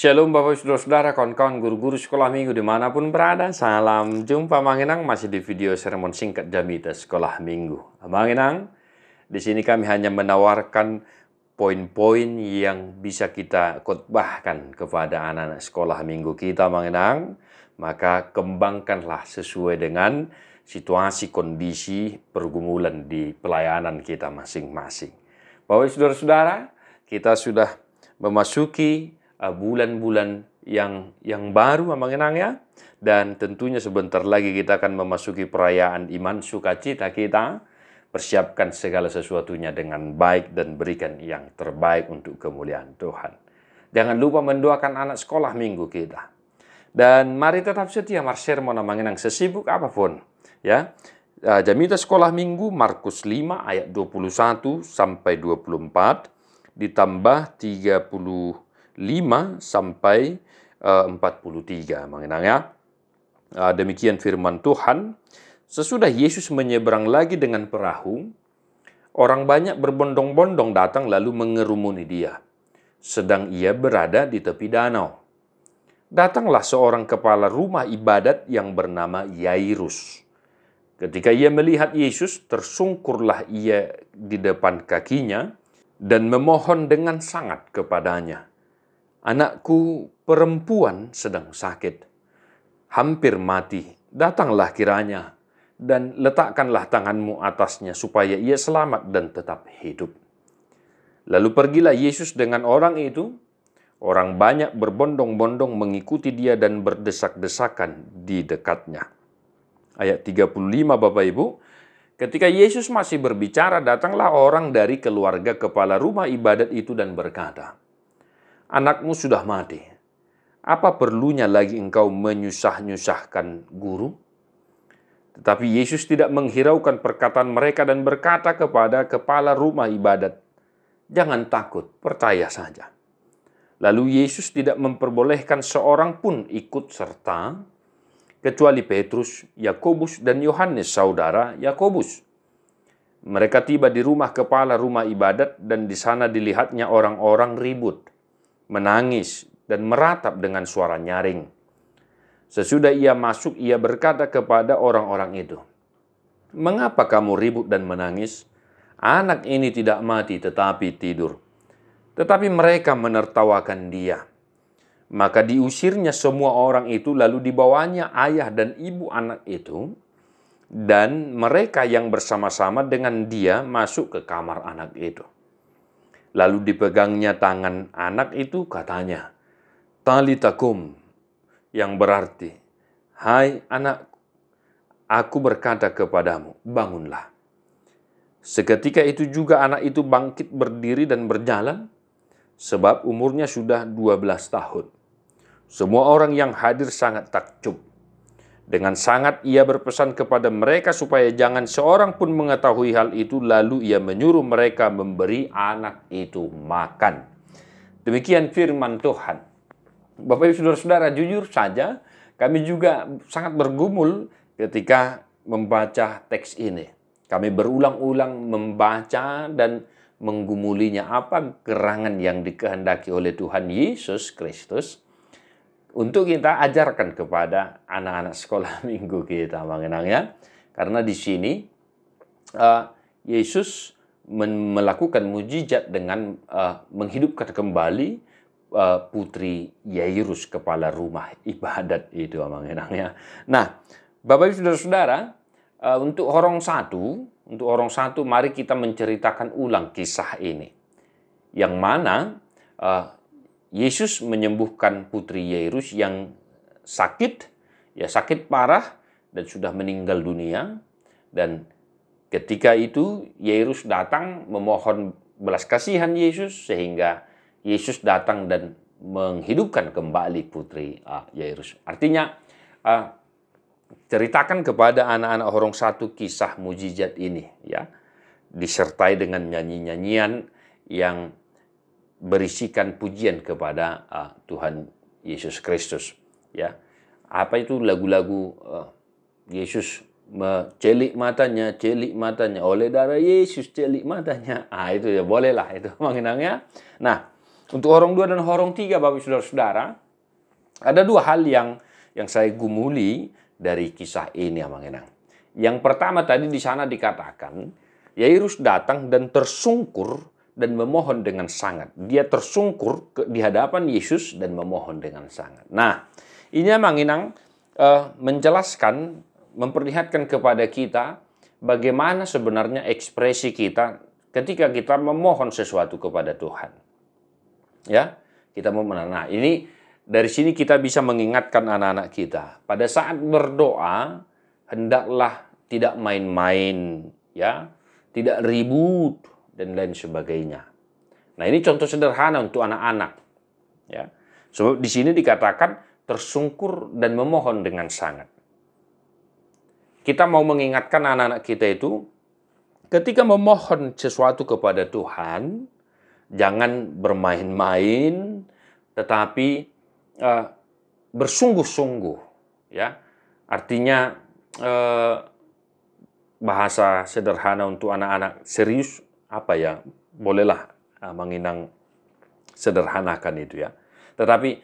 Shalom Bapak Saudara-saudara, kawan-kawan guru-guru sekolah minggu di mana pun berada. Salam jumpa Manginang masih di video sermon singkat Jamita Sekolah Minggu. Manginang, di sini kami hanya menawarkan poin-poin yang bisa kita khotbahkan kepada anak-anak sekolah minggu kita Manginang. Maka kembangkanlah sesuai dengan situasi kondisi pergumulan di pelayanan kita masing-masing. Bapak Saudara-saudara, kita sudah memasuki bulan-bulan yang yang baru mengenang ya dan tentunya sebentar lagi kita akan memasuki perayaan iman sukacita kita persiapkan segala sesuatunya dengan baik dan berikan yang terbaik untuk kemuliaan Tuhan. Jangan lupa mendoakan anak sekolah minggu kita. Dan mari tetap setia mau mengenang sesibuk apa pun ya. Uh, Jamita sekolah minggu Markus 5 ayat 21 sampai 24 ditambah 30 5 sampai uh, 43 mengenang ya. Uh, demikian firman Tuhan. Sesudah Yesus menyeberang lagi dengan perahu, orang banyak berbondong-bondong datang lalu mengerumuni dia. Sedang ia berada di tepi danau. Datanglah seorang kepala rumah ibadat yang bernama Yairus. Ketika ia melihat Yesus, tersungkurlah ia di depan kakinya dan memohon dengan sangat kepadanya anakku perempuan sedang sakit, hampir mati. Datanglah kiranya dan letakkanlah tanganmu atasnya supaya ia selamat dan tetap hidup. Lalu pergilah Yesus dengan orang itu. Orang banyak berbondong-bondong mengikuti dia dan berdesak-desakan di dekatnya. Ayat 35 Bapak Ibu, ketika Yesus masih berbicara, datanglah orang dari keluarga kepala rumah ibadat itu dan berkata, anakmu sudah mati. Apa perlunya lagi engkau menyusah-nyusahkan guru? Tetapi Yesus tidak menghiraukan perkataan mereka dan berkata kepada kepala rumah ibadat, "Jangan takut, percaya saja." Lalu Yesus tidak memperbolehkan seorang pun ikut serta, kecuali Petrus, Yakobus, dan Yohanes, saudara Yakobus. Mereka tiba di rumah kepala rumah ibadat, dan di sana dilihatnya orang-orang ribut menangis, dan meratap dengan suara nyaring. Sesudah ia masuk, ia berkata kepada orang-orang itu, "Mengapa kamu ribut dan menangis? Anak ini tidak mati, tetapi tidur." Tetapi mereka menertawakan dia. Maka diusirnya semua orang itu, lalu dibawanya ayah dan ibu anak itu, dan mereka yang bersama-sama dengan dia masuk ke kamar anak itu. Lalu dipegangnya tangan anak itu katanya, Talitakum, yang berarti, Hai anak, aku berkata kepadamu, bangunlah. Seketika itu juga anak itu bangkit berdiri dan berjalan, sebab umurnya sudah 12 tahun. Semua orang yang hadir sangat takjub dengan sangat ia berpesan kepada mereka supaya jangan seorang pun mengetahui hal itu lalu ia menyuruh mereka memberi anak itu makan. Demikian firman Tuhan. Bapak Ibu Saudara-saudara, jujur saja kami juga sangat bergumul ketika membaca teks ini. Kami berulang-ulang membaca dan menggumulinya apa gerangan yang dikehendaki oleh Tuhan Yesus Kristus untuk kita ajarkan kepada anak-anak sekolah minggu kita mengenangnya karena di sini uh, Yesus melakukan mujizat dengan uh, menghidupkan kembali uh, putri Yairus kepala rumah ibadat itu mengenangnya. Nah, Bapak Ibu Saudara-saudara, uh, untuk orang satu, untuk orang satu mari kita menceritakan ulang kisah ini. Yang mana uh, Yesus menyembuhkan putri Yairus yang sakit, ya sakit parah dan sudah meninggal dunia. Dan ketika itu Yairus datang memohon belas kasihan Yesus sehingga Yesus datang dan menghidupkan kembali putri uh, Yairus. Artinya uh, ceritakan kepada anak-anak orang satu kisah mujizat ini ya disertai dengan nyanyi-nyanyian yang berisikan pujian kepada uh, Tuhan Yesus Kristus ya. Apa itu lagu-lagu uh, Yesus celik matanya celik matanya oleh darah Yesus celik matanya? Ah itu ya bolehlah itu mengenangnya. Nah Untuk horong dua dan horong tiga, Bapak Saudara-saudara, ada dua hal yang yang saya gumuli dari kisah ini, Amang Enang. Yang pertama tadi di sana dikatakan, Yairus datang dan tersungkur dan memohon dengan sangat. Dia tersungkur ke, di hadapan Yesus dan memohon dengan sangat. Nah, ini Amang Enang uh, menjelaskan, memperlihatkan kepada kita bagaimana sebenarnya ekspresi kita ketika kita memohon sesuatu kepada Tuhan. Ya kita mau Nah ini dari sini kita bisa mengingatkan anak-anak kita. Pada saat berdoa hendaklah tidak main-main ya. Tidak ribut dan lain sebagainya. Nah ini contoh sederhana untuk anak-anak ya sebab di sini dikatakan tersungkur dan memohon dengan sangat. Kita mau mengingatkan anak-anak kita itu ketika memohon sesuatu kepada Tuhan, jangan bermain-main, tetapi uh, bersungguh-sungguh, ya. Artinya uh, bahasa sederhana untuk anak-anak serius apa ya? Bolehlah uh, menginang sederhanakan itu ya. Tetapi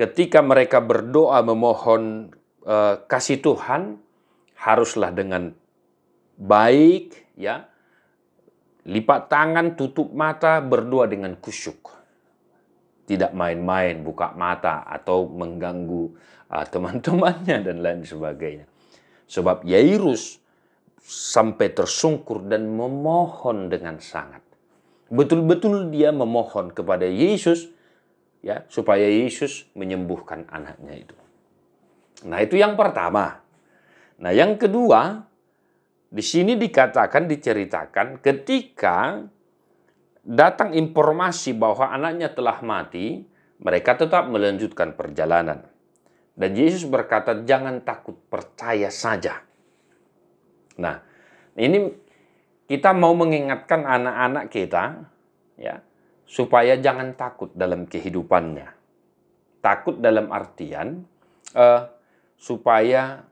ketika mereka berdoa memohon uh, kasih Tuhan haruslah dengan baik ya Lipat tangan, tutup mata, berdoa dengan kusyuk. Tidak main-main, buka mata atau mengganggu uh, teman-temannya dan lain sebagainya. Sebab Yairus sampai tersungkur dan memohon dengan sangat. Betul-betul dia memohon kepada Yesus ya supaya Yesus menyembuhkan anaknya itu. Nah, itu yang pertama. Nah, yang kedua, di sini dikatakan, diceritakan ketika datang informasi bahwa anaknya telah mati, mereka tetap melanjutkan perjalanan. Dan Yesus berkata, jangan takut, percaya saja. Nah, ini kita mau mengingatkan anak-anak kita, ya, supaya jangan takut dalam kehidupannya. Takut dalam artian uh, supaya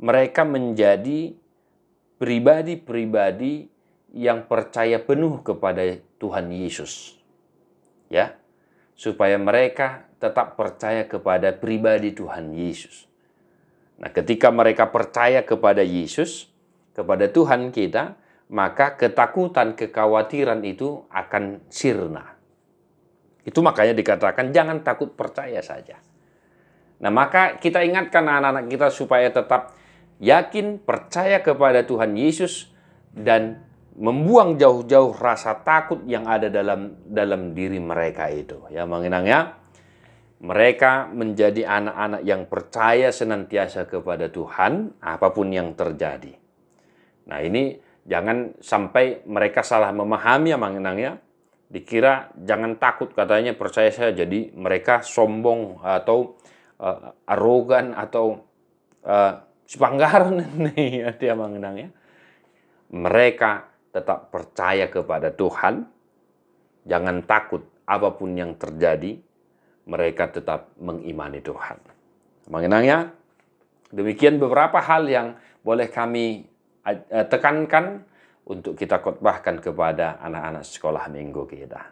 mereka menjadi pribadi-pribadi yang percaya penuh kepada Tuhan Yesus. Ya. Supaya mereka tetap percaya kepada pribadi Tuhan Yesus. Nah, ketika mereka percaya kepada Yesus, kepada Tuhan kita, maka ketakutan, kekhawatiran itu akan sirna. Itu makanya dikatakan jangan takut percaya saja. Nah, maka kita ingatkan anak-anak kita supaya tetap yakin, percaya kepada Tuhan Yesus dan membuang jauh-jauh rasa takut yang ada dalam dalam diri mereka itu. Ya, mengenangnya mereka menjadi anak-anak yang percaya senantiasa kepada Tuhan apa pun yang terjadi. Nah, ini jangan sampai mereka salah memahami ya mengenangnya. Dikira jangan takut katanya percaya saya jadi mereka sombong atau uh, arogan atau uh, Sepanggaran nih dia mengenangnya. Mereka tetap percaya kepada Tuhan. Jangan takut apa pun yang terjadi. Mereka tetap mengimani Tuhan. Mengenangnya, demikian beberapa hal yang boleh kami tekankan untuk kita khotbahkan kepada anak-anak sekolah minggu kita.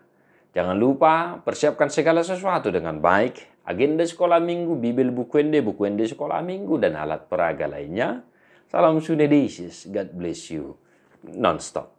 Jangan lupa persiapkan segala sesuatu dengan baik agenda sekolah minggu, bibel buku ende, buku ende sekolah minggu, dan alat peraga lainnya. Salam Sunedisius, God bless you, non-stop.